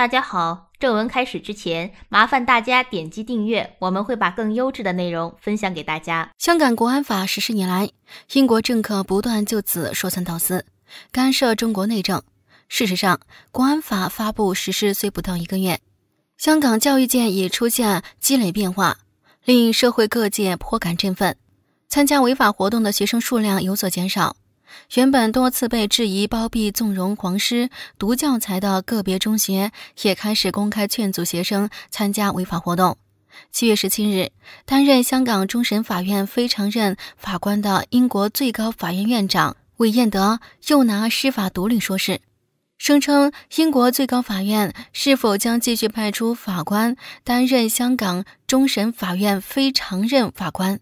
大家好，正文开始之前，麻烦大家点击订阅，我们会把更优质的内容分享给大家。香港国安法实施以来，英国政客不断就此说三道四，干涉中国内政。事实上，国安法发布实施虽不到一个月，香港教育界已出现积累变化，令社会各界颇感振奋。参加违法活动的学生数量有所减少。原本多次被质疑包庇、纵容皇师、读教材的个别中学，也开始公开劝阻学生参加违法活动。七月十七日，担任香港终审法院非常任法官的英国最高法院院长韦彦德又拿司法独立说事，声称英国最高法院是否将继续派出法官担任香港终审法院非常任法官。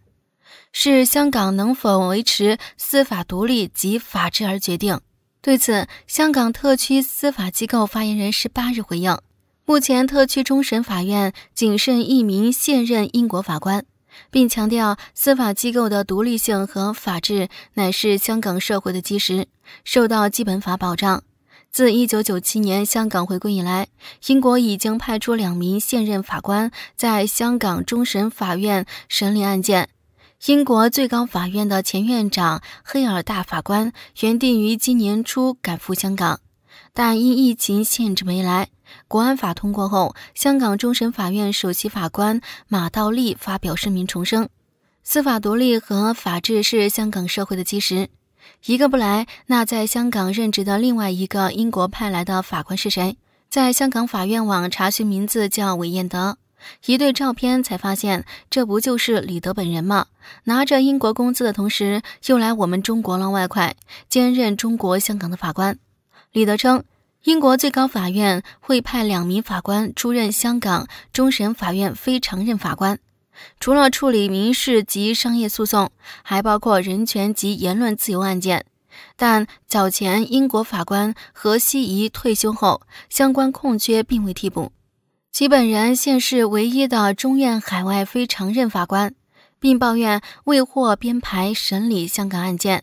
是香港能否维持司法独立及法治而决定。对此，香港特区司法机构发言人十八日回应：目前特区终审法院仅剩一名现任英国法官，并强调司法机构的独立性和法治乃是香港社会的基石，受到基本法保障。自一九九七年香港回归以来，英国已经派出两名现任法官在香港终审法院审理案件。英国最高法院的前院长黑尔大法官原定于今年初赶赴香港，但因疫情限制没来。国安法通过后，香港终审法院首席法官马道立发表声明，重申司法独立和法治是香港社会的基石。一个不来，那在香港任职的另外一个英国派来的法官是谁？在香港法院网查询名字叫韦彦德。一对照片才发现，这不就是李德本人吗？拿着英国工资的同时，又来我们中国捞外快，兼任中国香港的法官。李德称，英国最高法院会派两名法官出任香港终审法院非常任法官，除了处理民事及商业诉讼，还包括人权及言论自由案件。但早前英国法官何西怡退休后，相关空缺并未替补。其本人现是唯一的中院海外非常任法官，并抱怨未获编排审理香港案件。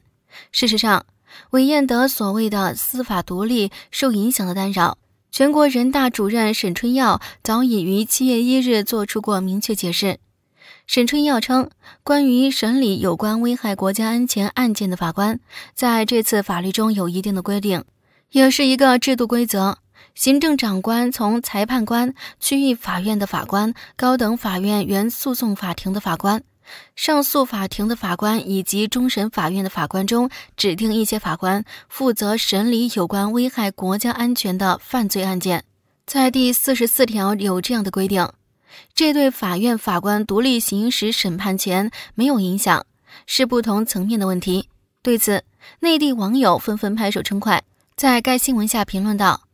事实上，韦彦德所谓的司法独立受影响的干扰，全国人大主任沈春耀早已于七月一日做出过明确解释。沈春耀称，关于审理有关危害国家安全案件的法官，在这次法律中有一定的规定，也是一个制度规则。行政长官从裁判官、区域法院的法官、高等法院原诉讼法庭的法官、上诉法庭的法官以及终审法院的法官中指定一些法官负责审理有关危害国家安全的犯罪案件。在第四十四条有这样的规定，这对法院法官独立行使审判权没有影响，是不同层面的问题。对此，内地网友纷纷拍手称快，在该新闻下评论道。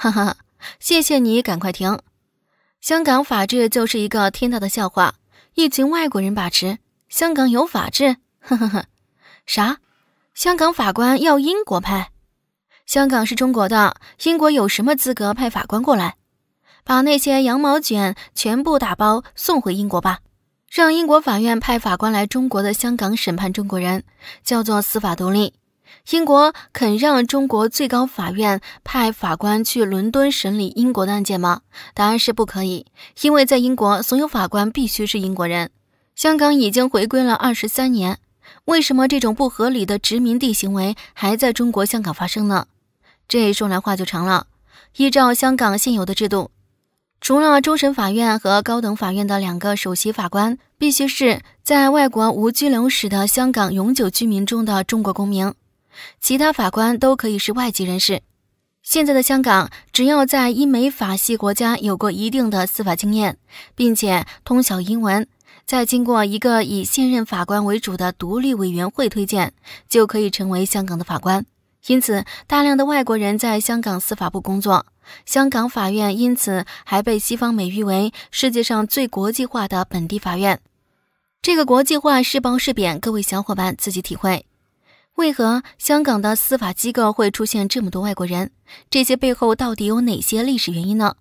哈哈，谢谢你，赶快停！香港法治就是一个天大的笑话，一群外国人把持。香港有法治？呵呵呵，啥？香港法官要英国派？香港是中国的，英国有什么资格派法官过来？把那些羊毛卷全部打包送回英国吧，让英国法院派法官来中国的香港审判中国人，叫做司法独立。英国肯让中国最高法院派法官去伦敦审理英国的案件吗？答案是不可以，因为在英国，所有法官必须是英国人。香港已经回归了二十三年，为什么这种不合理的殖民地行为还在中国香港发生呢？这说来话就长了。依照香港现有的制度，除了终审法院和高等法院的两个首席法官必须是在外国无居留史的香港永久居民中的中国公民。其他法官都可以是外籍人士。现在的香港，只要在英美法系国家有过一定的司法经验，并且通晓英文，再经过一个以现任法官为主的独立委员会推荐，就可以成为香港的法官。因此，大量的外国人在香港司法部工作。香港法院因此还被西方美誉为世界上最国际化的本地法院。这个国际化是褒是贬，各位小伙伴自己体会。为何香港的司法机构会出现这么多外国人？这些背后到底有哪些历史原因呢？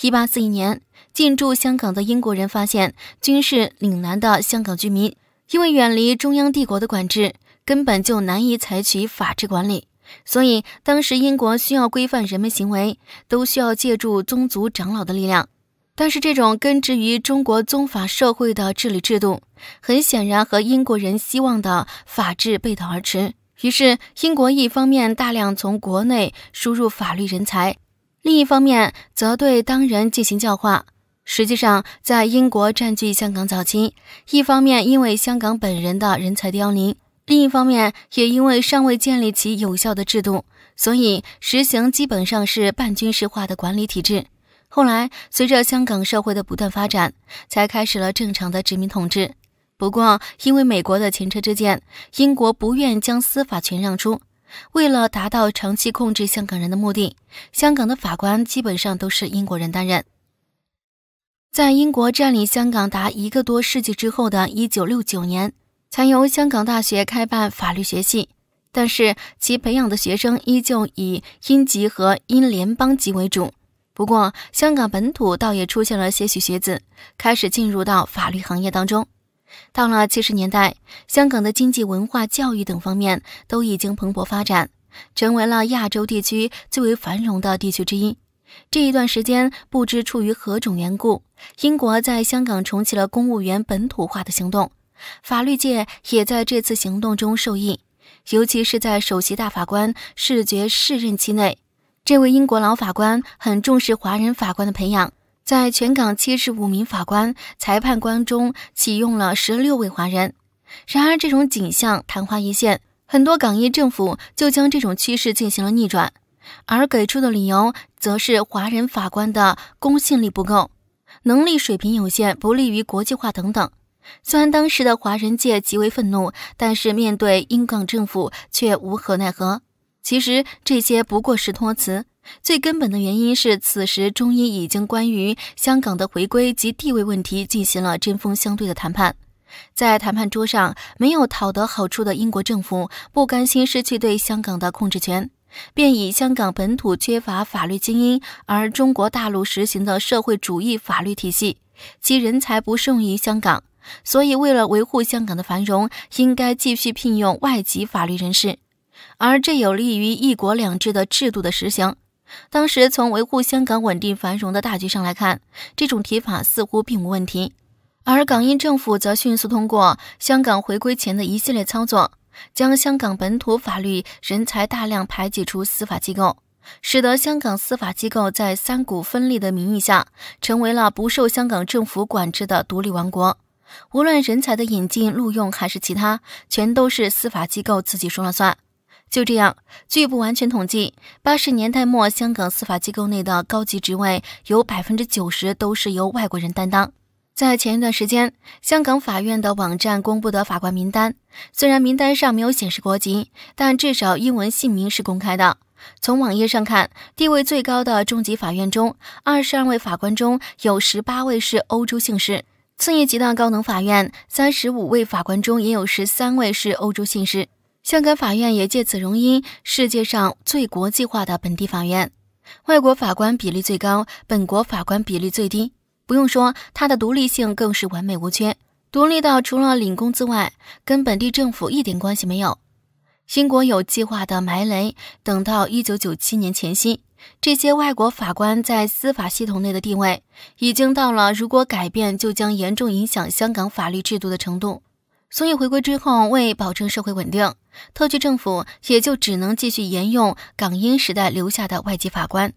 一八四一年进驻香港的英国人发现，均是岭南的香港居民，因为远离中央帝国的管制，根本就难以采取法治管理，所以当时英国需要规范人们行为，都需要借助宗族长老的力量。但是这种根植于中国宗法社会的治理制度，很显然和英国人希望的法治背道而驰。于是，英国一方面大量从国内输入法律人才，另一方面则对当人进行教化。实际上，在英国占据香港早期，一方面因为香港本人的人才凋零，另一方面也因为尚未建立起有效的制度，所以实行基本上是半军事化的管理体制。后来，随着香港社会的不断发展，才开始了正常的殖民统治。不过，因为美国的前车之鉴，英国不愿将司法权让出。为了达到长期控制香港人的目的，香港的法官基本上都是英国人担任。在英国占领香港达一个多世纪之后的一九六九年，才由香港大学开办法律学系，但是其培养的学生依旧以英籍和英联邦籍为主。不过，香港本土倒也出现了些许学子，开始进入到法律行业当中。到了七十年代，香港的经济、文化、教育等方面都已经蓬勃发展，成为了亚洲地区最为繁荣的地区之一。这一段时间，不知出于何种缘故，英国在香港重启了公务员本土化的行动，法律界也在这次行动中受益，尤其是在首席大法官视觉试任期内。这位英国老法官很重视华人法官的培养，在全港七十五名法官、裁判官中启用了十六位华人。然而，这种景象昙花一现，很多港英政府就将这种趋势进行了逆转，而给出的理由则是华人法官的公信力不够，能力水平有限，不利于国际化等等。虽然当时的华人界极为愤怒，但是面对英港政府却无可奈何。其实这些不过是托词，最根本的原因是此时中英已经关于香港的回归及地位问题进行了针锋相对的谈判，在谈判桌上没有讨得好处的英国政府不甘心失去对香港的控制权，便以香港本土缺乏法律精英，而中国大陆实行的社会主义法律体系，其人才不适用于香港，所以为了维护香港的繁荣，应该继续聘用外籍法律人士。而这有利于一国两制的制度的实行。当时从维护香港稳定繁荣的大局上来看，这种提法似乎并无问题。而港英政府则迅速通过香港回归前的一系列操作，将香港本土法律人才大量排挤出司法机构，使得香港司法机构在三股分立的名义下，成为了不受香港政府管制的独立王国。无论人才的引进、录用还是其他，全都是司法机构自己说了算。就这样，据不完全统计，八十年代末香港司法机构内的高级职位有百分之九十都是由外国人担当。在前一段时间，香港法院的网站公布的法官名单，虽然名单上没有显示国籍，但至少英文姓名是公开的。从网页上看，地位最高的中级法院中，二十二位法官中有十八位是欧洲姓氏；次一级的高等法院，三十五位法官中也有十三位是欧洲姓氏。香港法院也借此荣膺世界上最国际化的本地法院，外国法官比例最高，本国法官比例最低。不用说，它的独立性更是完美无缺，独立到除了领工资外，跟本地政府一点关系没有。新国有计划的埋雷，等到一九九七年前夕，这些外国法官在司法系统内的地位，已经到了如果改变就将严重影响香港法律制度的程度。所以回归之后，为保证社会稳定，特区政府也就只能继续沿用港英时代留下的外籍法官。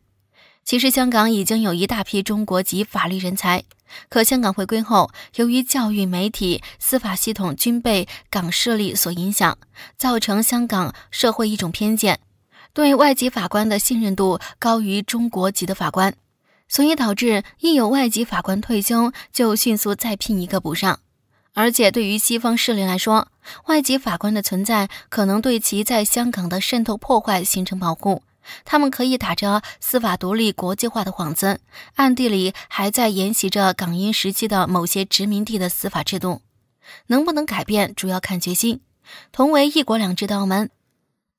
其实香港已经有一大批中国籍法律人才，可香港回归后，由于教育、媒体、司法系统均被港势力所影响，造成香港社会一种偏见，对外籍法官的信任度高于中国籍的法官，所以导致一有外籍法官退休，就迅速再聘一个补上。而且对于西方势力来说，外籍法官的存在可能对其在香港的渗透破坏形成保护。他们可以打着司法独立、国际化的幌子，暗地里还在沿袭着港英时期的某些殖民地的司法制度。能不能改变，主要看决心。同为一国两制的澳门，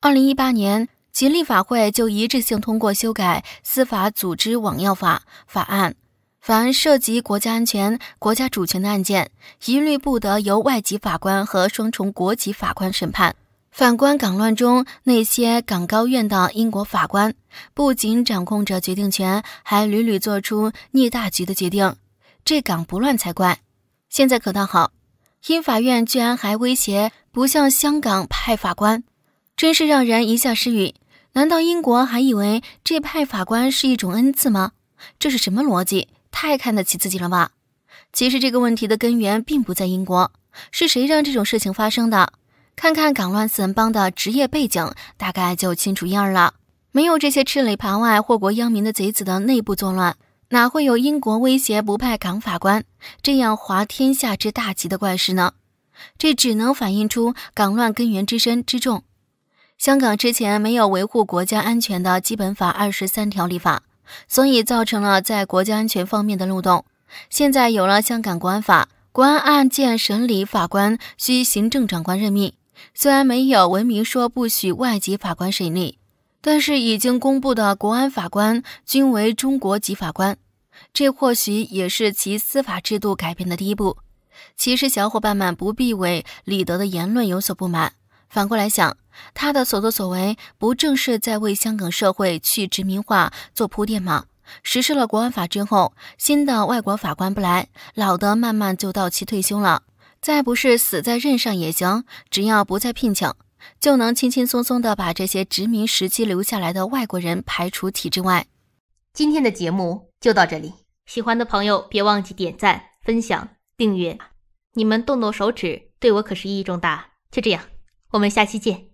二零一八年其立法会就一致性通过修改司法组织网要法法案。凡涉及国家安全、国家主权的案件，一律不得由外籍法官和双重国籍法官审判。反观港乱中那些港高院的英国法官，不仅掌控着决定权，还屡屡做出逆大局的决定，这港不乱才怪。现在可倒好，英法院居然还威胁不向香港派法官，真是让人一下失语。难道英国还以为这派法官是一种恩赐吗？这是什么逻辑？太看得起自己了吧？其实这个问题的根源并不在英国，是谁让这种事情发生的？看看港乱四人帮的职业背景，大概就清楚一二了。没有这些吃里扒外、祸国殃民的贼子的内部作乱，哪会有英国威胁不派港法官这样滑天下之大稽的怪事呢？这只能反映出港乱根源之深之重。香港之前没有维护国家安全的基本法二十三条立法，所以造成了在国家安全方面的漏洞。现在有了香港国安法，国安案件审理法官需行政长官任命。虽然没有文明说不许外籍法官审理，但是已经公布的国安法官均为中国籍法官，这或许也是其司法制度改变的第一步。其实小伙伴们不必为李德的言论有所不满。反过来想，他的所作所为不正是在为香港社会去殖民化做铺垫吗？实施了国安法之后，新的外国法官不来，老的慢慢就到期退休了，再不是死在任上也行，只要不再聘请，就能轻轻松松的把这些殖民时期留下来的外国人排除体制外。今天的节目就到这里，喜欢的朋友别忘记点赞、分享、订阅，你们动动手指对我可是意义重大。就这样。我们下期见。